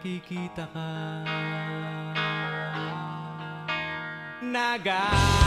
Pag nakikita ka. Nagagala